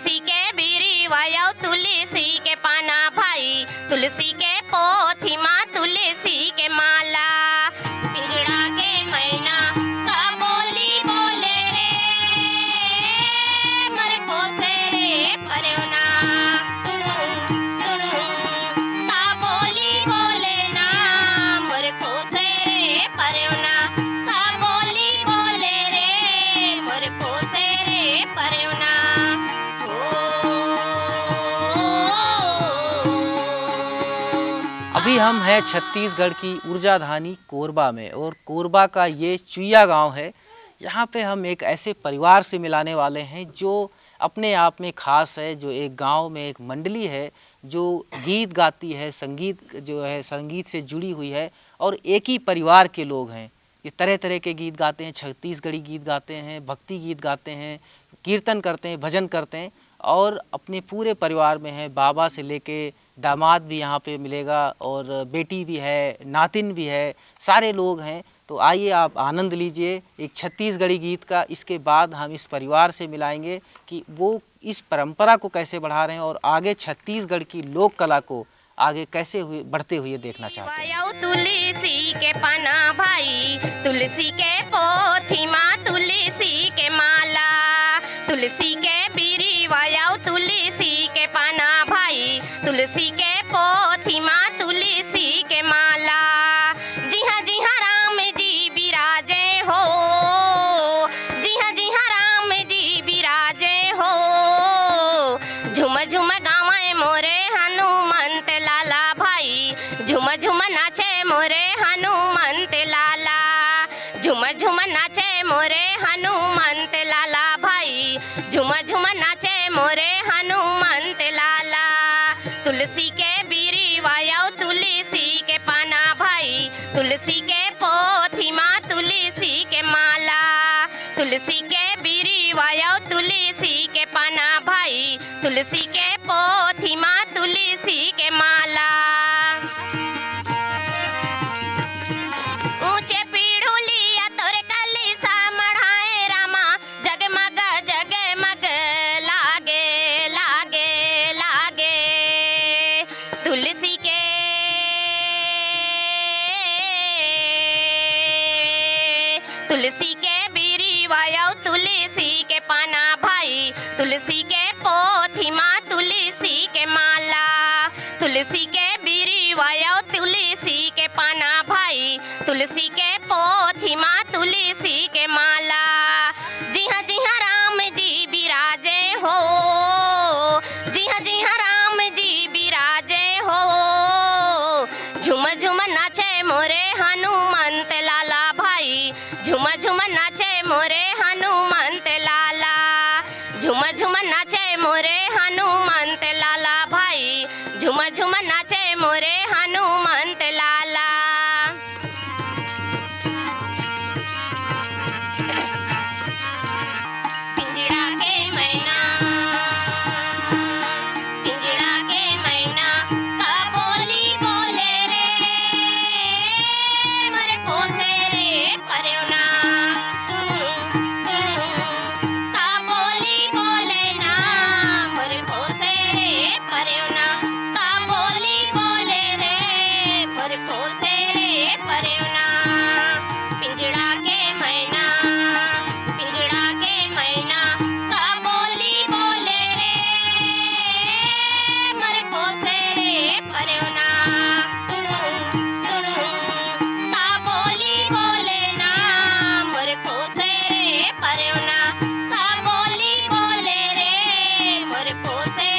तुलसी के बीरी वायो तुलसी के पाना भाई तुलसी के पोथी अभी हम हैं छत्तीसगढ़ की ऊर्जाधानी कोरबा में और कोरबा का ये चुईया गाँव है। यहाँ पे हम एक ऐसे परिवार से मिलाने वाले हैं जो अपने आप में खास है, जो एक गाँव में एक मंडली है, जो गीत गाती है, संगीत जो है, संगीत से जुड़ी हुई है और एक ही परिवार के लोग हैं। ये तरह तरह के गीत गाते हैं, छत्तीसगढ़ी गीत गाते हैं, भक्ति गीत गाते हैं, कीर्तन करते हैं, भजन करते हैं और अपने पूरे परिवार में है। बाबा से लेके दामाद भी यहाँ पे मिलेगा और बेटी भी है, नातिन भी है, सारे लोग हैं। तो आइए आप आनंद लीजिए एक छत्तीसगढ़ी गीत का। इसके बाद हम इस परिवार से मिलाएँगे कि वो इस परंपरा को कैसे बढ़ा रहे हैं और आगे छत्तीसगढ़ की लोक कला को आगे कैसे हुए, बढ़ते हुए देखना चाहते हैं। तुलसी के पाना भाई, तुलसी के पोथी माँ, तुलसी के माला, तुलसी के तुलसी के तुलसी के बीरी वायो तुलसी के पाना भाई। तुलसी के पोथी माँ तुलसी के माला। ऊँचे पीढ़ुलिया तोरे कलिसा मढ़ाए रामा। जगमग जगमग लागे लागे लागे। तुलसी के तुलसी के तुलसी के पोथी माँ तुलसी के माला, तुलसी के बीरी वाया तुलसी के पाना भाई, तुलसी के पोथी झुम झुम नाचे मोरे। Jose.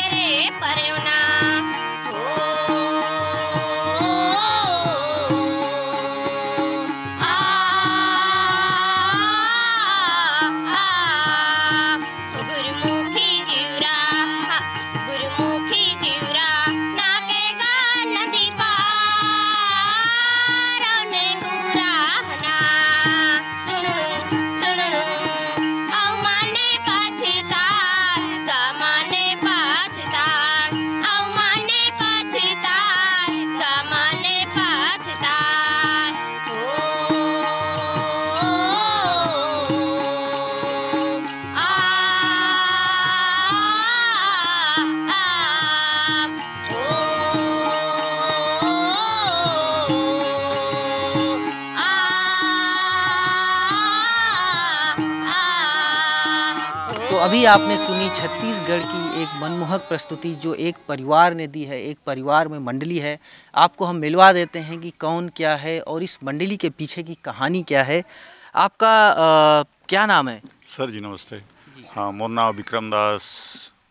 अभी आपने सुनी छत्तीसगढ़ की एक मनमोहक प्रस्तुति जो एक परिवार ने दी है एक परिवार में मंडली है। आपको हम मिलवा देते हैं कि कौन क्या है और इस मंडली के पीछे की कहानी क्या है। आपका अ, क्या नाम है? सर जी नमस्ते। हाँ मोर नाम विक्रम दास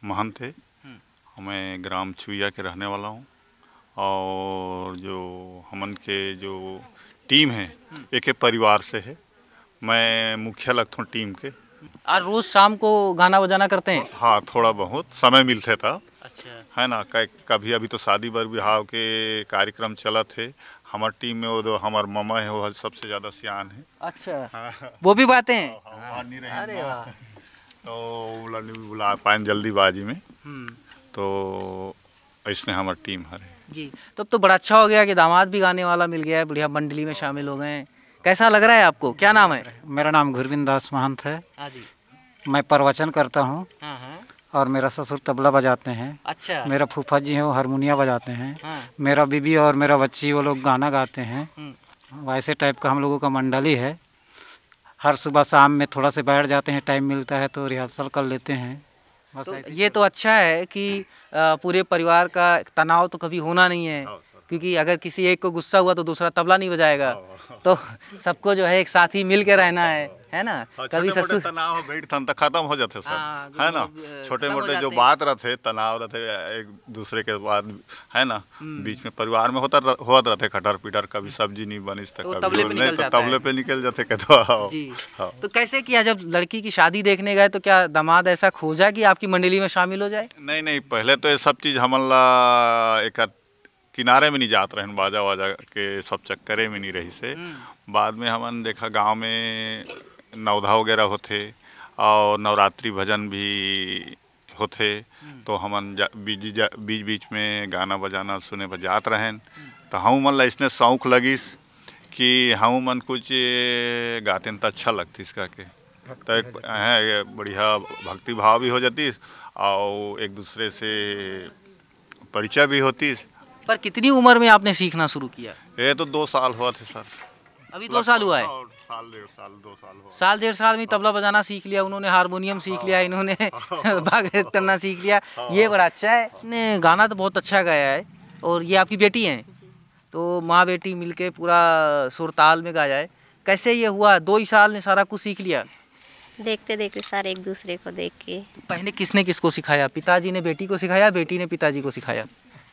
महंत। है मैं ग्राम चुईया के रहने वाला हूँ और जो हमन के जो टीम है एक एक परिवार से है। मैं मुखिया लगता हूँ टीम के। आज रोज शाम को गाना बजाना करते हैं? हाँ थोड़ा बहुत। समय मिलते था। अच्छा। है ना? कभी अभी तो शादी बर विवाह के कार्यक्रम चलत है हमार टीम में वो जो हमार मामा है वो सबसे ज़्यादा सियान है। अच्छा। हाँ। वो भी बातें हैं? हाँ, अरे वाह। तो नहीं बुला पाए जल्दीबाजी में। हम्म, तो इसने हमारी टीम हरे। जी। तब तो बड़ा अच्छा हो गया कि दामाद भी गाने वाला मिल गया है बढ़िया मंडली में शामिल हो गए हैं। कैसा लग रहा है आपको? क्या नाम है? मेरा नाम गुरविंद दास महंत है। हाँ मैं प्रवचन करता हूँ। हाँ हाँ। और मेरा ससुर तबला बजाते हैं। अच्छा। मेरा फूफा जी हैं वो हारमोनिया बजाते हैं। हाँ। मेरा बीबी और मेरा बच्ची वो लोग गाना गाते हैं। हम्म, वैसे टाइप का हम लोगों का मंडली है। हर सुबह शाम में थोड़ा से बैठ जाते हैं टाइम मिलता है तो रिहर्सल कर लेते हैं। बस तो ये तो अच्छा है कि पूरे परिवार का तनाव तो कभी होना नहीं है। क्योंकि अगर किसी एक को गुस्सा हुआ तो दूसरा तबला नहीं बजाएगा। तो सबको जो है एक साथ ही मिल के रहना है है ना? कभी ससुर तनाव बैठ थन तो खत्म हो जाते हाँ, सब है ना? छोटे मोटे जो बात रहते तनाव रहते एक दूसरे के बाद है ना? हम्म। बीच में परिवार में होता होत रहते खटर पिटर कभी सब्ज़ी नहीं बनी तो तो कभी तबले पे नहीं निकल तो तबले पे निकल जाते कहते हाँ, जी। हाँ। तो कैसे किया जब लड़की की शादी देखने गए तो क्या दामाद ऐसा खोजा कि आपकी मंडली में शामिल हो जाए? नहीं नहीं पहले तो ये सब चीज़ हमला एक किनारे में नहीं जात रहन बाजा वाजा के सब चक्करे में नहीं रही से। बाद में हमन देखा गाँव में नवधा वगैरह होते और नवरात्रि भजन भी होते तो हमन बीच बीच बीच में गाना बजाना सुने बजात रहेन तो हम मन ला इसने शौक लगिस कि हम मन कुछ गाते तो अच्छा लगतीस का के तो एक है बढ़िया भक्ति भाव भी हो जाती और एक दूसरे से परिचय भी होती पर कितनी उम्र में आपने सीखना शुरू किया? ये तो दो साल हुआ थे सर। अभी दो साल हुआ है? और साल डेढ़ साल दो साल हुआ। साल डेढ़ साल में तबला बजाना सीख लिया उन्होंने हारमोनियम सीख लिया इन्होंने भाग करना सीख लिया। ये बड़ा अच्छा है। ने गाना तो बहुत अच्छा गाया है। और ये आपकी बेटी हैं? तो माँ बेटी मिलके पूरा सुरताल में गाया है। कैसे ये हुआ? दो ही साल में सारा कुछ सीख लिया? देखते देखते सारे एक दूसरे को देख के। पहले किसने किसको सिखाया? पिताजी ने बेटी को सिखाया? बेटी ने पिताजी को सिखाया?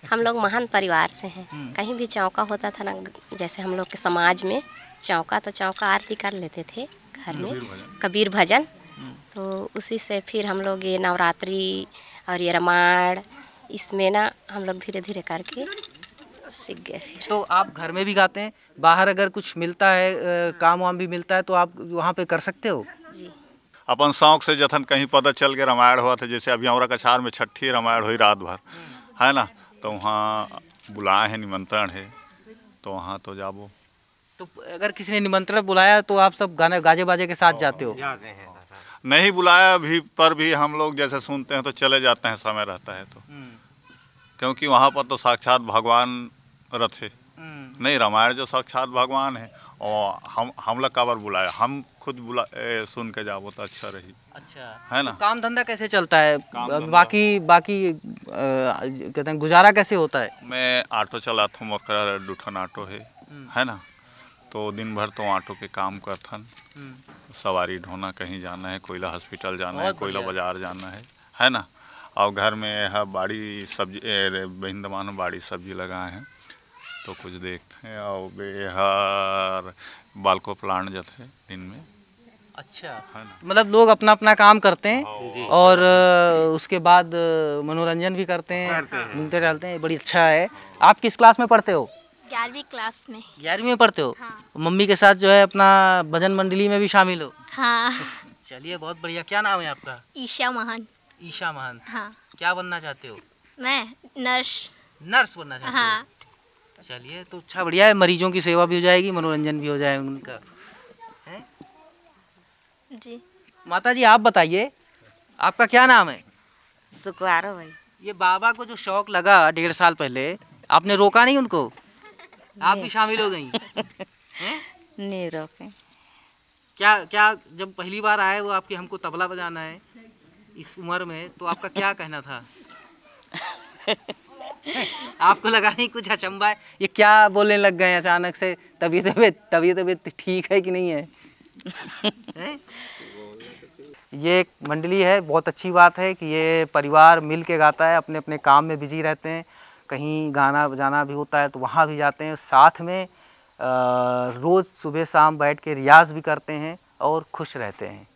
हम लोग महान परिवार से हैं। हम्म। कहीं भी चौका होता था ना जैसे हम लोग के समाज में चौका तो चौका आरती कर लेते थे घर में कबीर भजन। तो उसी से फिर हम लोग ये नवरात्रि और ये रामायण इसमें ना हम लोग धीरे धीरे करके सीख गए फिर। तो आप घर में भी गाते हैं? बाहर अगर कुछ मिलता है काम वाम भी मिलता है तो आप वहाँ पे कर सकते हो? जी। अपन शौक से जथन कहीं पता चल के रामायण हुआ था जैसे अभी हमारा कछार में छठी रामायण हुई रात भर। है ना? तो वहाँ बुलाए हैं निमंत्रण है तो वहाँ तो जाबो। तो अगर किसी ने निमंत्रण बुलाया तो आप सब गाने गाजे बाजे के साथ जाते हो? नहीं बुलाया भी पर भी हम लोग जैसे सुनते हैं तो चले जाते हैं समय रहता है तो। क्योंकि वहाँ पर तो साक्षात भगवान रथे नहीं रामायण जो साक्षात भगवान है और हम हम लोग काबर बुलाया? हम खुद बुला ए, सुन के जाबो तो अच्छा रही। अच्छा। है ना? तो काम धंधा कैसे चलता है? बाकी बाकी कहते हैं गुजारा कैसे होता है? मैं ऑटो चलाता हूँ मकर डूठन ऑटो है है ना? तो दिन भर तो ऑटो के काम करथन। सवारी ढोना कहीं जाना है कोयला हॉस्पिटल जाना है कोयला बाज़ार जाना है है ना? और घर में यह बाड़ी सब्ज़ी बहन दमान बाड़ी सब्ज़ी लगाए हैं तो कुछ देखते हैं और बेहर बाल को प्लांट जाते दिन में। अच्छा। मतलब लोग अपना अपना काम करते हैं और उसके बाद मनोरंजन भी करते हैं घूमते टहलते हैं बड़ी अच्छा है। आप किस क्लास में पढ़ते हो? ग्यारहवीं क्लास में। ग्यारहवीं में पढ़ते हो? हाँ। मम्मी के साथ जो है अपना भजन मंडली में भी शामिल हो? हाँ। चलिए बहुत बढ़िया। क्या नाम है आपका? ईशा महान। ईशा महंत हाँ। क्या बनना चाहते हो? मैं नर्स। नर्स बनना चाहते हाँ? हो। चलिए तो अच्छा बढ़िया है। मरीजों की सेवा भी हो जाएगी मनोरंजन भी हो जाएगा उनका। हैं? जी। माता जी आप बताइए आपका क्या नाम है? सुखवारो भाई। ये बाबा को जो शौक लगा डेढ़ साल पहले आपने रोका नहीं उनको? आप भी शामिल हो गई। हैं? नहीं रोके। क्या क्या जब पहली बार आए वो आपके हमको तबला बजाना है इस उम्र में तो आपका क्या कहना था? आपको लगा नहीं कुछ अचंबा है? ये क्या बोलने लग गए अचानक से? तबीयत तबीयत तबीयत ठीक है कि नहीं हैं? ये एक मंडली है, बहुत अच्छी बात है कि ये परिवार मिल के गाता है, अपने अपने काम में बिज़ी रहते हैं, कहीं गाना बजाना भी होता है तो वहाँ भी जाते हैं, साथ में रोज़ सुबह शाम बैठ के रियाज भी करते हैं और खुश रहते हैं।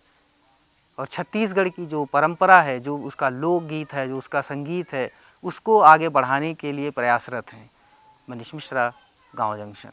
और छत्तीसगढ़ की जो परंपरा है, जो उसका लोकगीत है, जो उसका संगीत है, उसको आगे बढ़ाने के लिए प्रयासरत हैं। मनीष मिश्रा, गाँव जंक्शन।